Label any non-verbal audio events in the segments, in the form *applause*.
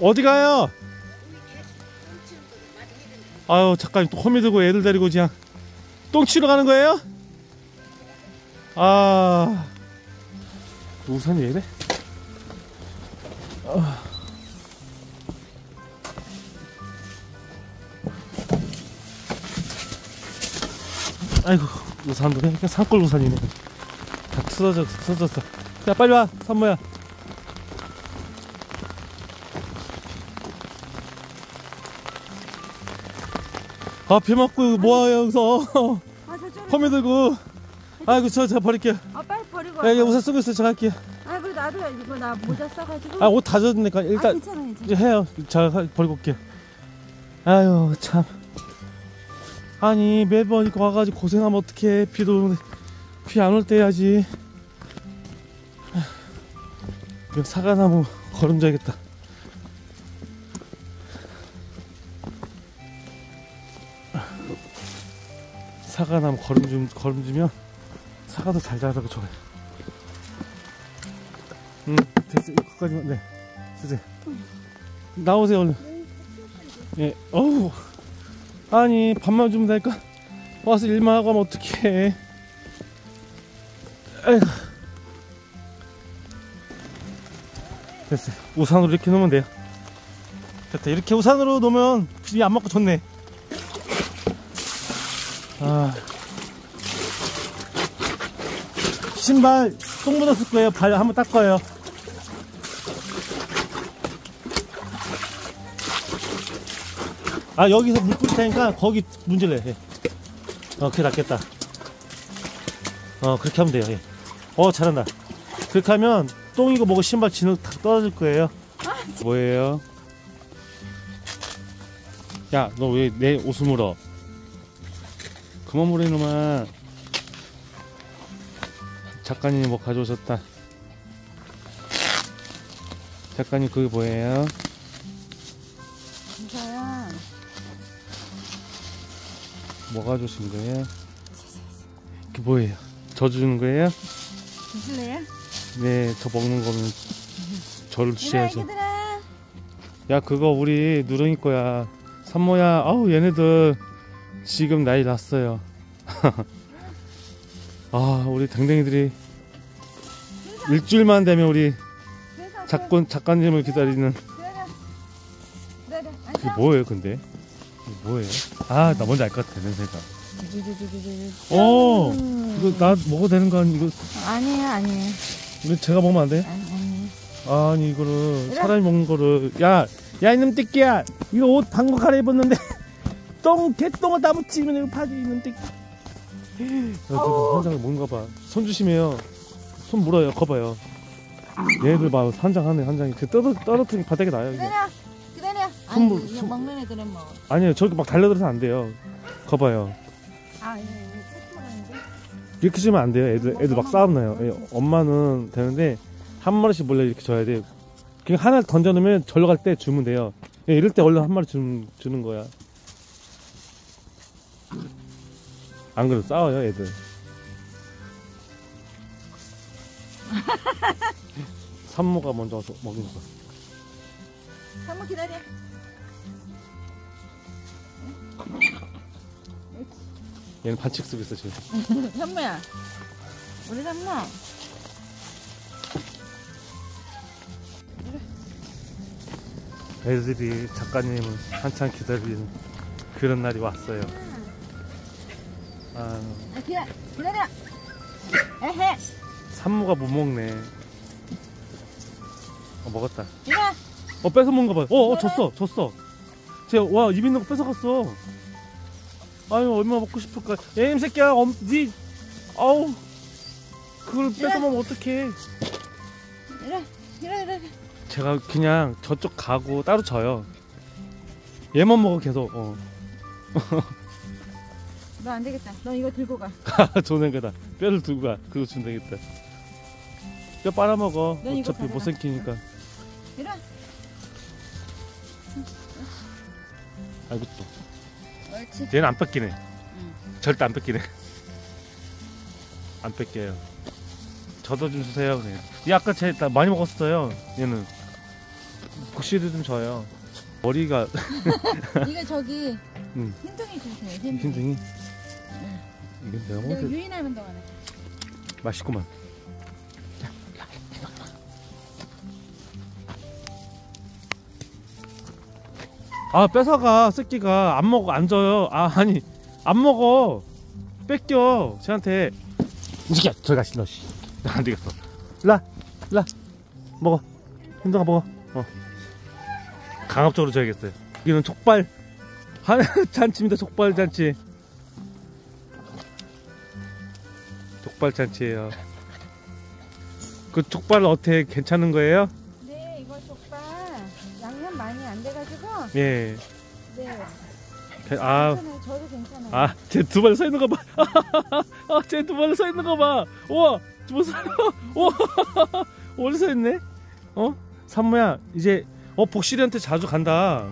어디 가요? 아유 잠깐 또 호미 들고 애들 데리고 그냥 똥 치러 가는 거예요? 아 우산이 왜 이래? 아. 아이고 우산도 그냥 산골 우산이네 다 틀어져 틀어졌어 야 빨리 와 산모야 아비 맞고 뭐하요 여기서 아, 저쪽에. 허미 들고 아이고 저저 버릴게요 아, 빨리 버리고. 야, 야 와. 우산 쓰고 있어 저 갈게요 아, 그래도 나도 이거 나 모자 써가지고. 아 옷 다 젖으니까 아, 일단 괜찮아, 괜찮아. 이제 해요 자 하- 버리고 올게요 아유 참 아니 매번 이거 와가지고 고생하면 어떡해 비도 비안 올 때 해야지 이거 사과나무 걸음져야겠다 사과나무 걸음주, 걸음주면 사과도 잘 자라고 좋아요. 음 됐어 이거까지만 네. 주세요. 나오세요 얼른. 예 어우. 아니 밥만 주면 될까? 와서 일만 하고 하면 어떡해. 아이고. 됐어요. 우산으로 이렇게 놓으면 돼요. 됐다. 이렇게 우산으로 놓으면 비안 맞고 좋네 아. 신발 똥 묻었을 거예요. 발 한번 닦아요. 아 여기서 물 뿌릴 테니까 거기 문질러 예. 어 그게 낫겠다. 어 그렇게 하면 돼요. 예. 어 잘한다. 그렇게 하면 똥이고 뭐고 신발 진흙 다 떨어질 거예요. 뭐예요? 야 너 왜 내 옷을 물어 그만 물어 이놈아 작가님이 뭐 가져오셨다 작가님 그게 뭐예요 진짜야. 뭐 가져오신 거예요? 그게 뭐예요? 저 주는 거예요? 드실래요? 네, 저 먹는 거는 저를 주셔야죠. 야, 그거 우리 누렁이 거야. 산모야, 아우, 얘네들 지금 나이 났어요. *laughs* 아, 우리 댕댕이들이 일주일만 되면 우리 작권, 작가님을 기다리는. 그게. 뭐예요, 근데? 뭐예요? 아, 나 뭔지 알 것 같아, 냄새가. 어, 이거 나 먹어도 되는 거 아니, 이거, 아니에요, 아니에요. 이거 제가 먹으면 안 돼? 아니, 아니. 아니 이거를. 사람이 먹는 거를 야, 야 이놈 띠끼야 이거 옷 방금 갈아입었는데 똥 개똥을 다 묻히면 이거 파지 띠끼 야 그거 환장 뭔가 봐 손 조심해요. 손 물어요. 거봐요. 얘들 봐. 환장하네 환장이. 그 떨어, 떨어뜨리면 바닥에 나요 이게. 기다려. 기다려. 손- 아니, 이거 손- 먹는 애들은 뭐. 아니에요 저기 막 달려들어서 안 돼요. 거봐요. 아, 이거 이거 먹는데. 이렇게 주면 안 돼요. 애들 애들 막 싸움 나요. 예, 엄마는 되는데 한 마리씩 몰래 이렇게 줘야 돼 그냥 하나 던져놓으면 절로 갈 때 주면 돼요. 예, 이럴 때 얼른 한 마리 주는, 주는 거야 안 그래도 싸워요 애들 *laughs* 산모가 먼저 와서 먹는 거 한번 기다려. 얘는 반칙 쓰고 있어 지금 *laughs* 현무야. 우리 현무. 애들이 작가님을 한참 기다리는 그런 날이 왔어요 아 아, 기다려. 기다려. 에헤. 산모가 못 먹네 어 먹었다 기다려. 어 뺏어 먹은 거 봐. 어, 어 줬어, 줬어. 쟤 와 입 있는 거 뺏어 갔어. 아유 얼마나 먹고 싶을까. 얘임 새끼야, 엄, 니, 아우, 그걸 뺏어 먹으면 어떡해. 이래. 이래, 이래. 제가 그냥 저쪽 가고 따로 져요. 얘만 먹어 계속. 어, *laughs* 너 안 되겠다. 너 이거 들고 가. *laughs* 조는 거다. 뼈를 두고 가. 그거 주면 되겠다. 뼈 빨아먹어. 넌 이거 어차피 가져가. 못생기니까. 이래. 아이고 또. 옳지. 얘는 안 뺏기네. 응. 절대 안 뺏기네. 안 뺏겨요. 저도 좀 주세요. 그냥. 얘 아까 쟤나 많이 먹었어요. 얘는 복실이 좀 져요. 머리가 *laughs* 이거 저기 음. 흰둥이 주세요. 흰둥이. 힘등이. 이게 내가 내가 먹을 때 유인하는 동안에. 맛있구만. 아 뺏어가 새끼가 안 먹어 안 줘요. 아 아니 안 먹어. 뺏겨 쟤한테. 이 새끼야 들어가시 너 씨. 안 되겠어. 라, 라 먹어. 힘들어 먹어. 어. 강압적으로 줘야겠어요. 이는 족발 한 *laughs* 잔치입니다. 족발 잔치. 족발 잔치예요. 그 족발 어때 괜찮은 거예요? 네, 이거 족발 양념 많이 안 돼가지고. 예. 네. 게- 아, 괜찮아요. 저도 괜찮아요. 아, 쟤두 발로 서 있는 거 봐. *laughs* 아, 쟤두 발로 서 있는 거 봐. 우와, 두발 서, 우와, 오래 서 있네. 어? 산모야, 이제 어 복실이한테 자주 간다.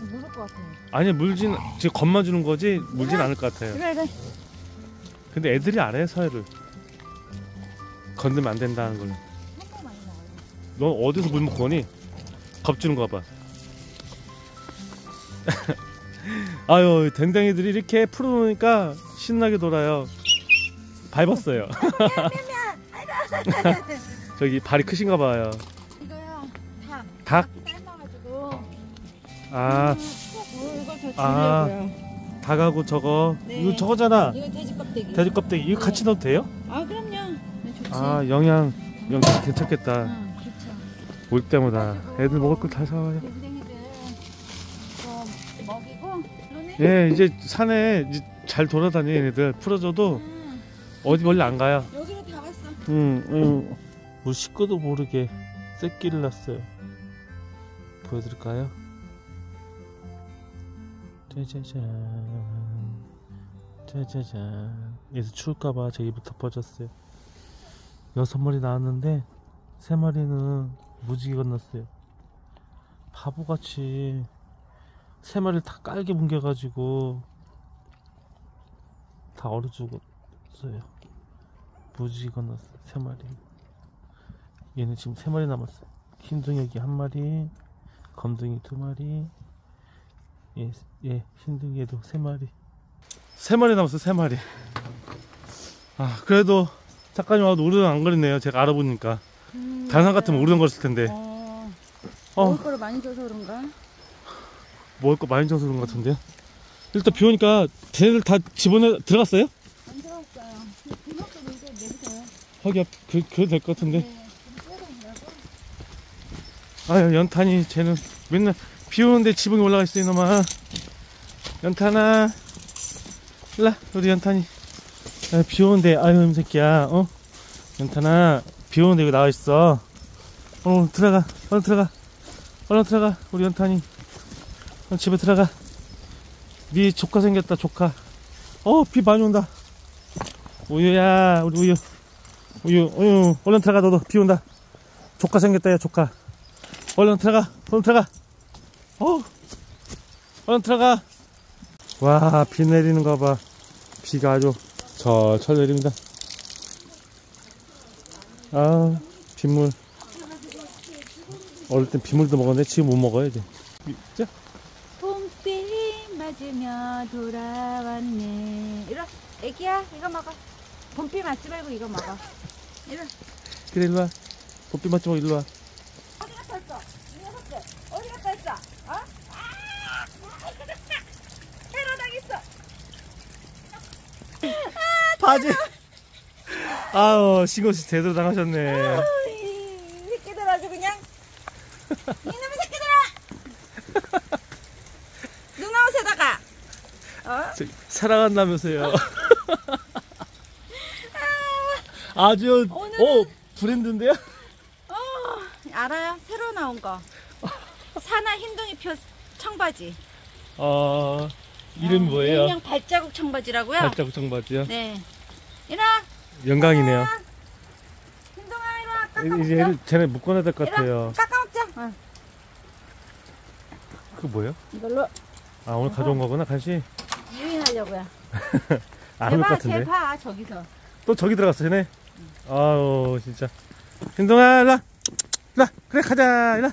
무를 것 같아요. 아니 물진 지금 겁만 주는 거지 물진 않을 것 같아요. 이거 이거. 근데 애들이 알아요 서해를. 건들면 안 된다는 걸. 많이. 너 어디서 물 먹고 오니? 겁주는 거 봐. *laughs* 아유, 댕댕이들이 이렇게 풀어놓으니까 신나게 돌아요. 밟았어요. *laughs* 저기 발이 크신가 봐요. 이거요. 닭. 닭? 삶아가지고. 아, 음, 이거 더 아. 주려고요. 닭하고 저거. 네. 이거 저거잖아. 이거 돼지 껍데기. 돼지 껍데기. 이거 같이 넣어도 돼요? 아 그럼요. 네, 좋지. 아, 영양, 영양 괜찮겠다. 응, 좋죠. 올 때마다. 애들 먹을 걸 다 사와요. 댕댕이들 좀 먹이고 그러네. 예, 이제 산에 이제 잘 돌아다니 얘네들. 풀어줘도 음, 어디 멀리 안 가요. 여기로 다 왔어. 응, 응. 뭐 식구도 모르게 새끼를 낳았어요. 보여드릴까요? 짜자잔. 짜자잔. 얘서 추울까봐 제 입을 덮어줬어요. 여섯 마리 나왔는데, 세 마리는 무지개 건넜어요. 바보같이, 세 마리를 다 깔게 뭉개가지고, 다 얼어 죽었어요. 무지개 건넜어요. 세 마리. 얘는 지금 세 마리 남았어요. 흰둥이 여기 한 마리, 검둥이 두 마리, 예, 예, 흰둥이에도 세 마리. 세 마리 남았어요, 세 마리. 아, 그래도 작가님 와도 우르릉 안 거리네요. 제가 알아보니까. 음, 다산 같으면 우르릉 거렸을 텐데. 어, 어, 먹을 거를 많이 줘서 그런가? 먹을 거 많이 줘서 그런 것 같은데. 일단 비 오니까 걔네들 다 집어내, 들어갔어요? 안 들어왔어요. 그만큼 이제 내리세요. 하기야, 그, 그래도 될 것 같은데. 네. 아유 연탄이 쟤는 맨날 비 오는데 지붕에 올라가 있어 이놈아. 연탄아. 일라 우리 연탄이. 아, 비 오는데 아유 이 새끼야 어? 연탄아 비 오는데 여기 나와 있어. 어 들어가 얼른 들어가. 얼른 들어가 우리 연탄이. 얼른 집에 들어가. 네 조카 생겼다 조카. 어 비 많이 온다. 우유야 우리 우유. 우유 우유. 얼른 들어가 너도. 비 온다. 조카 생겼다 야 조카. 얼른 들어가 얼른 들어가 어 얼른 들어가 와 비 내리는 거 봐 비가 아주 철철 내립니다 아 빗물 어릴 땐 빗물도 먹었는데 지금 못 먹어요 이제 자, 봄비 맞으며 돌아왔네. 이리 와. 애기야, 이거 먹어. 봄비 맞지 말고 이거 먹어. 이리 와. 그래 일로와 뽀삐 맞지 마 일로 와 어디 갔다 왔어? 이 녀석들. 어디 갔다 왔어? 어? 아! 새로 당했어. 바지 아우 신고씨 제대로 당하셨네 이 새끼들 아주 그냥. 이놈의 새끼들아! 누나 옷에다가. 어? 저, 사랑한다면서요 *laughs* 아주 오늘은- 어 브랜드인데요? 어, 알아요? 새로 나온 거. 사나 흰둥이 표 청바지. 어 이름 이 뭐예요? 일명 발자국 청바지라고요? 발자국 청바지요? 네. 이라. 영광이네요 와. 깎아 이제. 얘를 쟤네 묶어놔야 될 것. 같아요 깎아 먹자. 어, 그거 뭐예요? 이걸로 아 오늘 가져온 거구나 간식 유인하려고요. *laughs* 안 올 것 같은데 쟤봐 저기서. 또 저기 들어갔어 쟤네 아우 진짜 hin동아 일라 일라 그래 가자 일라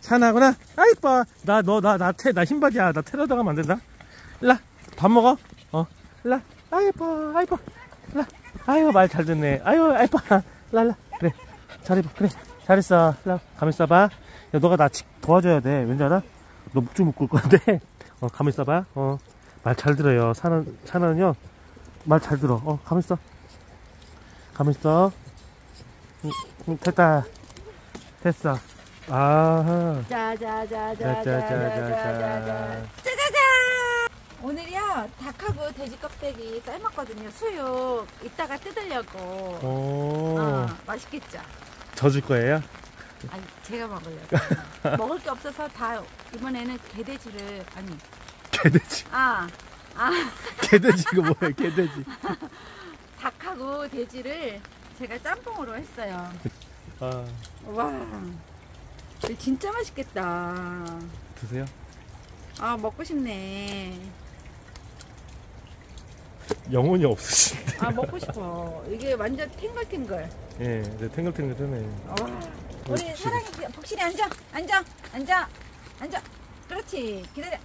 산하구나. 아, 이뻐. 나, 너, 나, 나, 테, 나 흰바지야. 나 테러 당하면 안 된다. 일라, 밥 먹어. 어, 일라. 아, 이뻐. 아, 이뻐. 일라. 아유, 말 잘 듣네. 아유, 아. 일라, 일라. 그래. 잘 입어. 그래. 잘했어. 일라. 가만 있어봐. 야, 너가 나 지- 도와줘야 돼. 왠지 알아? 너 목 좀 묶을 건데. 어, 가만 있어봐. 어, 말 잘 들어요. 사는, 사는요. 말 잘 들어. 어, 가만 있어. 가만 있어. 응, 응, 됐다. 됐어. 아하. 짜자자자자자자자자자. 짜자잔! 오늘이요 닭하고 돼지 껍데기 삶았거든요. 수육 이따가 뜯으려고. 오. 어, 맛있겠죠? 져줄 거예요? 아니 제가 먹으려고. *laughs* 먹을 게 없어서 다 이번에는 개돼지를 아니 개돼지. 아 아, *laughs* 개돼지가 뭐야, 개돼지. *laughs* 닭하고 돼지를 제가 짬뽕으로 했어요. 아, 와, 진짜 맛있겠다. 드세요? 아 먹고 싶네. 영혼이 없으신데. 아 먹고 싶어. 이게 완전 탱글탱글. 예, 네, 탱글탱글 뜨네. 와, 우리. 사랑이 복실이 앉아, 앉아, 앉아, 앉아. 그렇지. 기다려.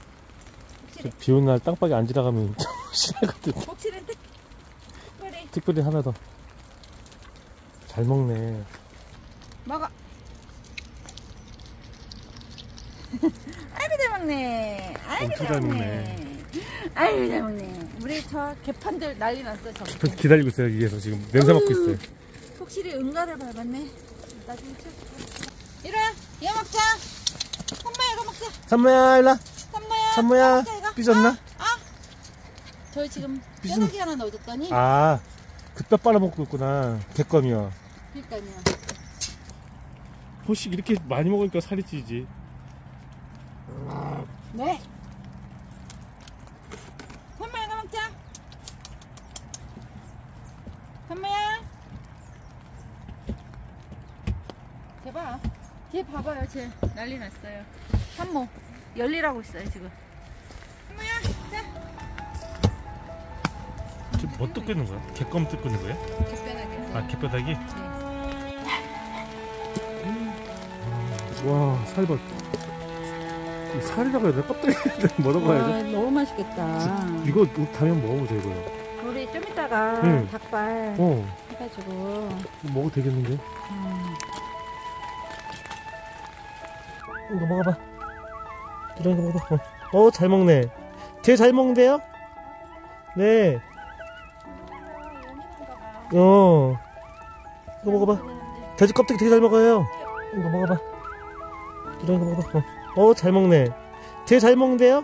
복실이, 비 오는 날 땅바닥에 앉으라 가면 싫어하거든. 복실은 특, 특별히 특별히 하나 더. 잘 먹네. 먹어. *laughs* 아이고 잘 먹네. 아이고 엄청 잘 잘 먹네. 아이고 잘 먹네. 우리 저 개판들 난리 났어 저. 저 기다리고 있어요, 위에서 지금. 냄새 맡고 있어요. 확실히 응가를 밟았네. 나중에 치워줄게. 이리 와, 이거 먹자. 엄마 이거 먹자. 산모야, 일라. 산모야. 산모야, 먹자, 이거. 삐졌나? 아, 아. 저희 지금 삐진- 뼈다귀 하나 넣어줬더니 아, 그 뼈 빨아먹고 있구나. 개껌이요. 그러니까요. 호식 이렇게 많이 먹으니까 살이 찌지. 네. 산모야 이거 먹자. 산모야. 대봐. 뒤에 봐봐요, 쟤 난리 났어요. 산모 열일하고 있어요 지금. 산모야, 자. 지금 뭐 뜯고 있는 거야? 개껌 뜯고 있는 거야? 개뼈다귀. 아, 개뼈다귀? 네. 와, 살봐. 이 살이라고 해야 돼? 껍데기 뭐라고 해야 돼? 와, 너무 맛있겠다. 이거 다면 먹어보자, 이거. 우리 좀 이따가 응. 닭발 어, 해가지고. 이거 먹어도 되겠는데? 음. 이거 먹어봐. 이런 거 먹어봐. 어, 어, 잘 먹네. 되게 잘 먹는데요? 네. 어. 이거 먹어봐. 돼지 껍데기 되게 잘 먹어요. 이거 먹어봐. 이런 거 먹어봐. 어, 어, 잘 먹네. 되게 잘 먹는데요?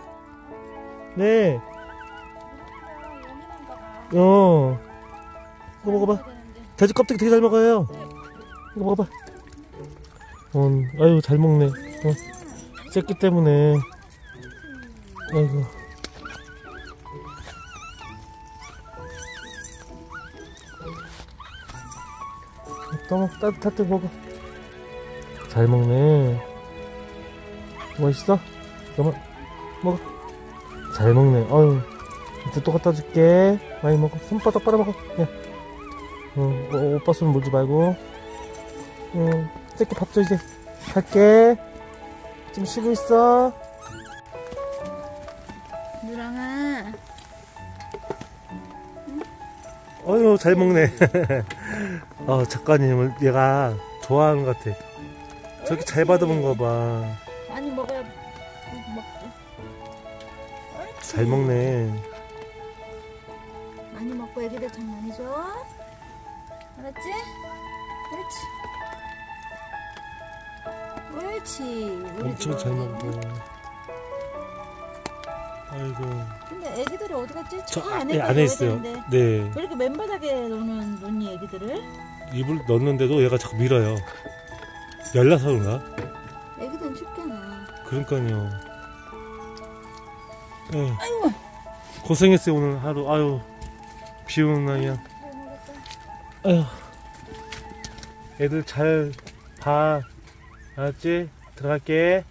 네. 어. 이거 먹어봐. 돼지 껍데기 되게 잘 먹어요. 이거 먹어봐. 어, 아유, 잘 먹네. 어, 새끼 때문에. 아이고. 떠먹, 따뜻할 때 먹어. 잘 먹네. 맛있어? 너무, 먹어. 잘 먹네. 아유. 이제 또 갖다 줄게. 많이 먹어. 손바닥 빨아먹어. 야. 응, 어, 오빠 손 물지 말고. 응, 새끼 밥 줘, 이제. 갈게. 좀 쉬고 있어. 누랑아. 어휴, 잘 먹네. *laughs* 어, 작가님을 얘가 좋아하는 것 같아. 저렇게 잘 받아본 거 봐. 많이 먹어야 먹고. 옳지. 잘 먹네. 많이 먹고 애기들 장 많이 줘. 알았지? 옳지. 옳지. 엄청 잘. 먹고. 아이고. 근데 애기들이 어디 갔지? 저차 아, 안에 네, 안에 있어요. 되는데. 네. 왜 이렇게 맨바닥에 놓는 놓니 애기들을? 입을 넣는데도 얘가 자꾸 밀어요. 열나서 그런가? 애기들은 춥잖아. 그러니까요. 에휴, 아이고. 고생했어요, 오늘 하루. 아유. 비 오는 날이야. 아휴. 애들 잘 봐. 알았지? 들어갈게.